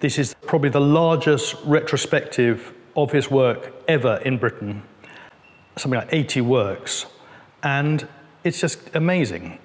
This is probably the largest retrospective of his work ever in Britain, something like 80 works. And it's just amazing.